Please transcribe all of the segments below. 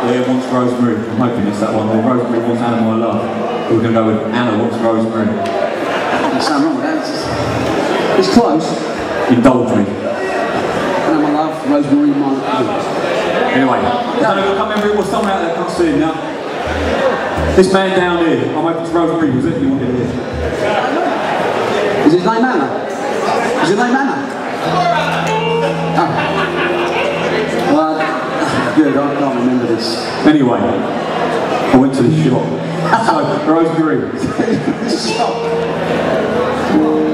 out there wants Rosemary. I'm hoping it's that one. Or Rosemary wants Anna My Love. We're going to go with Anna wants Rosemary. There's something wrong with that. It's, it's close. Indulge me. And my love, Rosemary, my Anyway, I don't know, I can't remember, it was someone out there, I can't see him now. This man down here, I'm hoping it's Rosemary, was it? You wanted it? Is his name Anna? Is his name Anna? Oh. Good, I can't remember this. Anyway, I went to the shop. so, Rosemary. Thank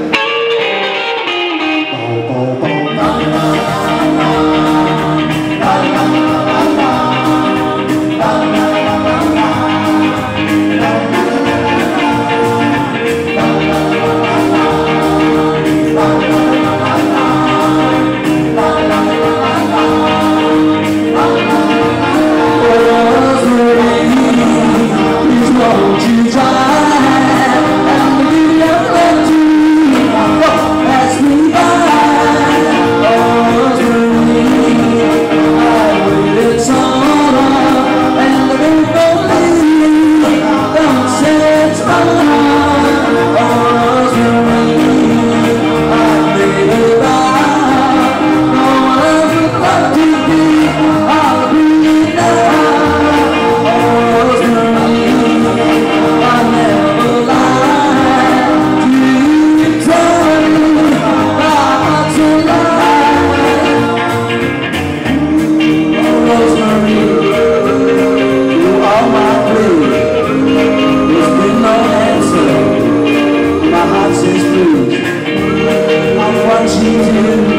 you very